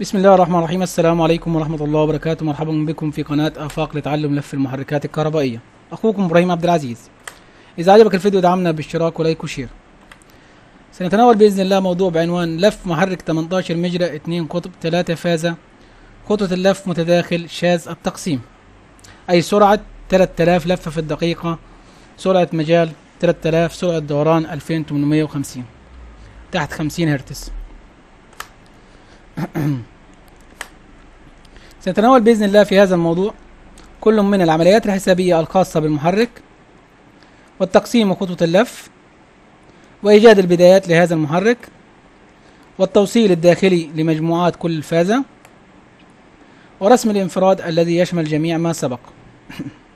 بسم الله الرحمن الرحيم. السلام عليكم ورحمة الله وبركاته. مرحبا بكم في قناة آفاق لتعلم لف المحركات الكهربائية. أخوكم إبراهيم عبد العزيز. إذا عجبك الفيديو دعمنا باشتراك و like و share. سنتناول بإذن الله موضوع بعنوان لف محرك 18 مجرى 2 قطب 3 فازة خطوة اللف متداخل شاذ التقسيم. أي سرعة 3000 لفة في الدقيقة سرعة مجال 3000 سرعة دوران 2850 تحت 50 هرتز. سنتناول بإذن الله في هذا الموضوع كل من العمليات الحسابية الخاصة بالمحرك والتقسيم وخطوة اللف وإيجاد البدايات لهذا المحرك والتوصيل الداخلي لمجموعات كل فازة ورسم الانفراد الذي يشمل جميع ما سبق.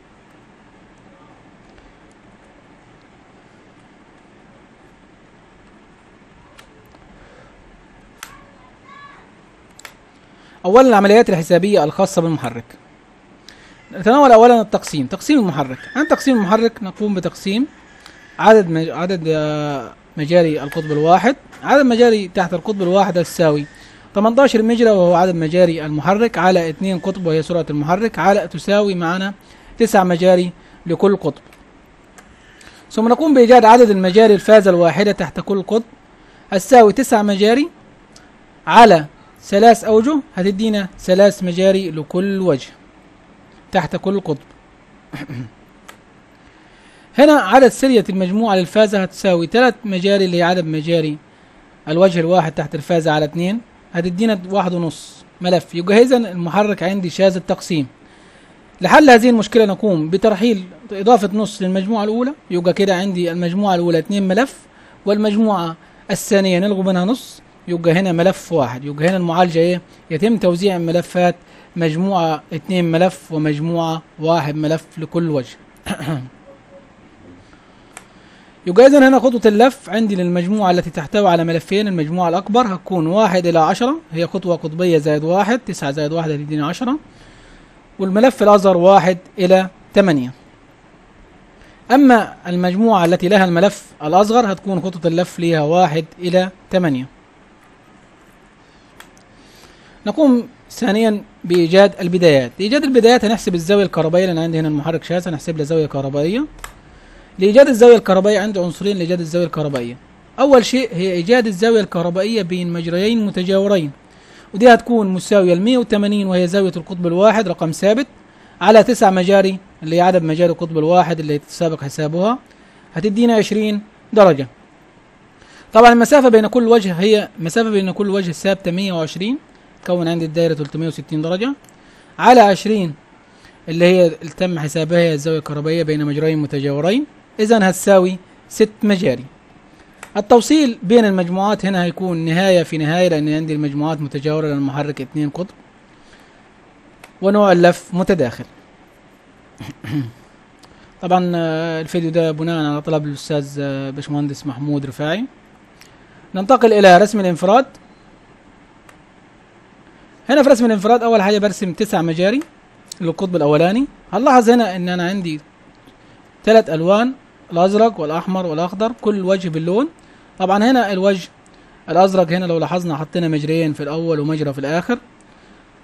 أولا العمليات الحسابية الخاصة بالمحرك. نتناول أولا التقسيم تقسيم المحرك. عند تقسيم المحرك نقوم بتقسيم عدد مج... عدد آه، مجاري القطب الواحد. عدد مجاري تحت القطب الواحد تساوي 18 مجرى وهو عدد مجاري المحرك على 2 قطب وهي سرعة المحرك على تساوي معنا 9 مجاري لكل قطب. ثم نقوم بإيجاد عدد المجاري الفازة الواحدة تحت كل قطب. تساوي 9 مجاري على ثلاث أوجه هتدينا ثلاث مجاري لكل وجه تحت كل قطب. هنا عدد سرية المجموعة للفازة هتساوي ثلاث مجاري اللي هي عدد مجاري. الوجه الواحد تحت الفازة على اتنين هتدينا واحد ونص. ملف. يبقى إذا المحرك عندي شاذ التقسيم. لحل هذه المشكلة نقوم بترحيل إضافة نص للمجموعة الأولى. يبقى كده عندي المجموعة الأولى اتنين ملف والمجموعة الثانية نلغي منها نص. يبقى هنا ملف واحد. يبقى هنا المعالجة إيه؟ يتم توزيع الملفات مجموعة اتنين ملف ومجموعة واحد ملف لكل وجه. يبقى اذا هنا خطوة اللف عندي للمجموعة التي تحتوي على ملفين. المجموعة الأكبر هتكون واحد إلى عشرة. هي خطوة قطبية زائد واحد تسعة زائد واحد هتديني عشرة. والملف الأصغر واحد إلى ثمانية. أما المجموعة التي لها الملف الأصغر هتكون خطوة اللف ليها واحد إلى ثمانية. نقوم ثانيا بإيجاد البدايات. لإيجاد البدايات هنحسب الزاوية الكهربائية لأن عندي هنا المحرك شاذ هنحسب له زاوية كهربائية. لإيجاد الزاوية الكهربائية عندي عنصرين لإيجاد الزاوية الكهربائية. أول شيء هي إيجاد الزاوية الكهربائية بين مجريين متجاورين. ودي هتكون مساوية ل 180 وهي زاوية القطب الواحد رقم ثابت على تسع مجاري اللي هي عدد مجاري القطب الواحد اللي سابق حسابها. هتدينا 20 درجة. طبعا المسافة بين كل وجه هي مسافة بين كل وجه ثابتة 120 تكون عندي الدائرة 360 درجة على 20 اللي هي تم حسابها هي الزاوية الكهربائية بين مجرين متجاورين. إذا هتساوي ست مجاري. التوصيل بين المجموعات هنا هيكون نهاية في نهاية لأن عندي المجموعات متجاورة للمحرك اتنين قطب. ونوع اللف متداخل. طبعا آه، الفيديو ده بناء على طلب الأستاذ آه، باشمهندس محمود رفاعي. ننتقل إلى رسم الانفراد. هنا في رسم الانفراد أول حاجة برسم تسع مجاري للقطب الأولاني. هنلاحظ هنا إن أنا عندي ثلاث ألوان الأزرق والأحمر والأخضر كل وجه باللون. طبعا هنا الوجه الأزرق هنا لو لاحظنا حطينا مجريين في الأول ومجرى في الآخر.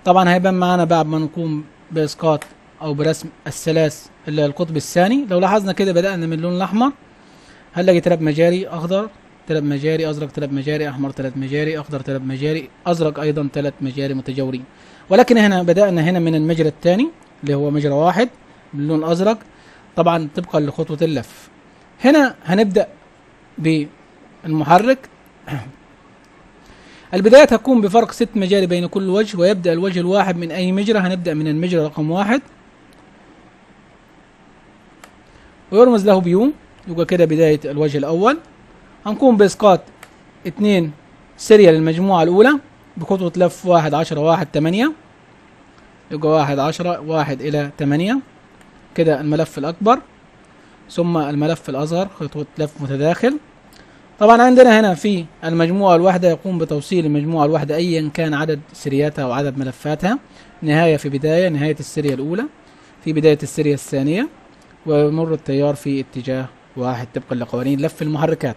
طبعا هيبان معانا بعد ما نقوم بإسقاط أو برسم الثلاث القطب الثاني. لو لاحظنا كده بدأنا من اللون الأحمر. هنلاقي ثلاث مجاري أخضر؟ ثلاث مجاري أزرق ثلاث مجاري أحمر ثلاث مجاري أخضر ثلاث مجاري أزرق أيضا ثلاث مجاري متجاورين. ولكن هنا بدأنا هنا من المجرى الثاني اللي هو مجرى واحد باللون الازرق طبعا طبقا لخطوة اللف. هنا هنبدأ بالمحرك. البداية هتكون بفرق ست مجاري بين كل وجه ويبدأ الوجه الواحد من أي مجرى. هنبدأ من المجرى رقم واحد. ويرمز له ب U يبقى كده بداية الوجه الأول. هنقوم بإسقاط اتنين serial للمجموعة الأولى بخطوة لف واحد عشرة واحد تمانية يبقى واحد عشرة واحد إلى تمانية. كده الملف الأكبر ثم الملف الأصغر خطوة لف متداخل. طبعا عندنا هنا في المجموعة الواحدة يقوم بتوصيل المجموعة الواحدة أيا كان عدد سرياتها أو عدد ملفاتها. نهاية في بداية نهاية السرية الأولى. في بداية السرية الثانية ويمر التيار في اتجاه واحد طبقا لقوانين لف المحركات.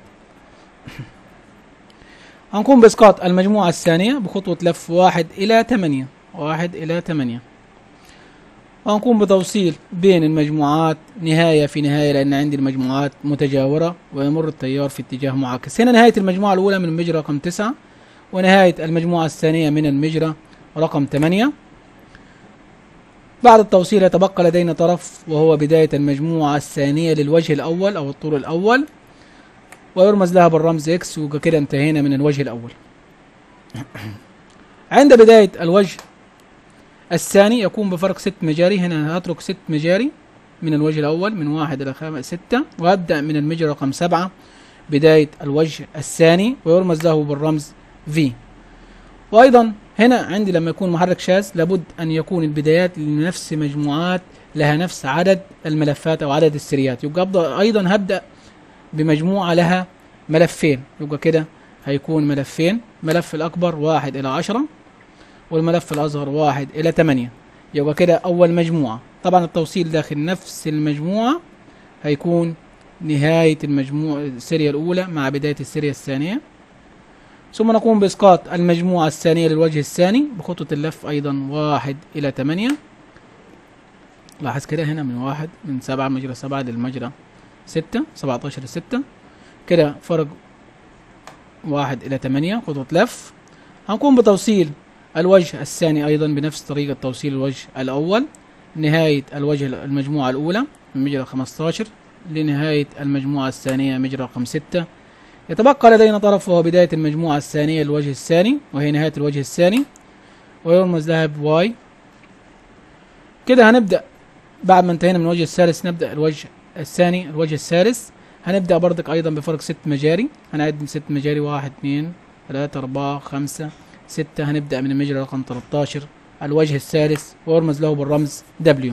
هنقوم بإسقاط المجموعة الثانية بخطوة لف واحد إلى تمانية واحد إلى تمانية وهنقوم بتوصيل بين المجموعات نهاية في نهاية لأن عندي المجموعات متجاورة ويمر التيار في اتجاه معاكس. هنا نهاية المجموعة الأولى من المجرى رقم تسعة ونهاية المجموعة الثانية من المجرى رقم ثمانية. بعد التوصيل يتبقى لدينا طرف وهو بداية المجموعة الثانية للوجه الأول أو الطول الأول. ويرمز لها بالرمز إكس وكده انتهينا من الوجه الأول. عند بداية الوجه الثاني يكون بفرق ست مجاري. هنا هترك ست مجاري من الوجه الأول من واحد إلى خمسة ستة. وأبدأ من المجرى رقم سبعة بداية الوجه الثاني. ويرمز له بالرمز V. وأيضا هنا عندي لما يكون محرك شاذ لابد أن يكون البدايات لنفس مجموعات لها نفس عدد الملفات أو عدد السريات. يبقى أيضا هبدأ بمجموعة لها ملفين. يبقى كده هيكون ملفين. ملف الأكبر واحد إلى عشرة والملف الأصغر واحد إلى تمانية. يبقى كده أول مجموعة. طبعا التوصيل داخل نفس المجموعة هيكون نهاية المجموعة السيريا الأولى مع بداية السيريا الثانية. ثم نقوم بإسقاط المجموعة الثانية للوجه الثاني بخطوة اللف أيضا واحد إلى تمانية. لاحظ كده هنا من واحد من سبعة مجرى سبعة للمجرى ستة سبعتاشر ستة. كده فرق واحد إلى تمانية خطوة لف. هنقوم بتوصيل الوجه الثاني أيضا بنفس طريقة توصيل الوجه الأول. نهاية الوجه المجموعة الأولى من مجرى خمستاشر لنهاية المجموعة الثانية مجرى رقم ستة يتبقى لدينا طرف وهو بداية المجموعة الثانية للوجه الثاني وهي نهاية الوجه الثاني. ويرمز لها بواي كده هنبدأ. بعد ما انتهينا من الوجه الثالث نبدأ الوجه الثاني الوجه الثالث. هنبدأ برضك أيضا بفرق ست مجاري. هنعد ست مجاري واحد اتنين تلاتة أربعة خمسة ستة. هنبدأ من المجرى رقم 13 الوجه الثالث ويرمز له بالرمز W.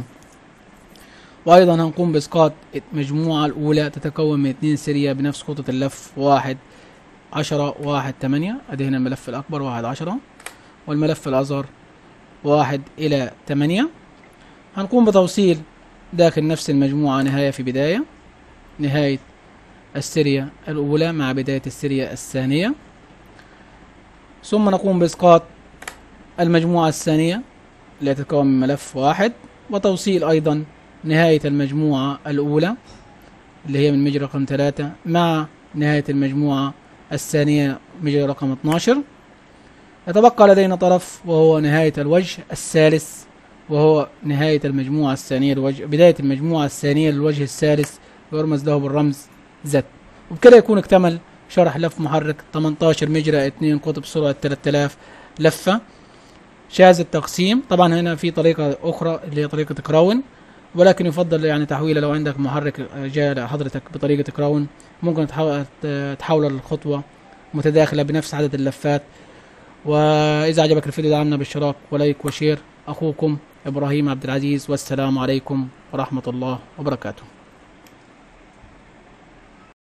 وأيضا هنقوم بإسقاط المجموعة الأولى تتكون من اثنين سرية بنفس خطة اللف واحد عشرة واحد تمانية أدي هنا الملف الأكبر واحد عشرة. والملف الأصغر واحد إلى تمانية هنقوم بتوصيل داخل نفس المجموعة نهاية في بداية. نهاية السرية الأولى مع بداية السرية الثانية. ثم نقوم بإسقاط المجموعة الثانية التي تتكون من ملف واحد وتوصيل أيضا نهاية المجموعة الأولى اللي هي من مجرى رقم ثلاثة مع نهاية المجموعة الثانية مجرى رقم 12 يتبقى لدينا طرف وهو نهاية الوجه الثالث وهو نهاية المجموعة الثانية الوجه بداية المجموعة الثانية للوجه الثالث ويرمز له بالرمز Z. وبكده يكون اكتمل شرح لف محرك 18 مجرى 2 قطب سرعة 3000 لفة. شاذ التقسيم. طبعا هنا في طريقة أخرى اللي هي طريقة crown ولكن يفضل يعني تحويله لو عندك محرك جاء لحضرتك بطريقة crown ممكن تحول الخطوة متداخلة بنفس عدد اللفات. وإذا عجبك الفيديو دعمنا بالاشتراك ولايك وشير. أخوكم إبراهيم عبد العزيز والسلام عليكم ورحمة الله وبركاته.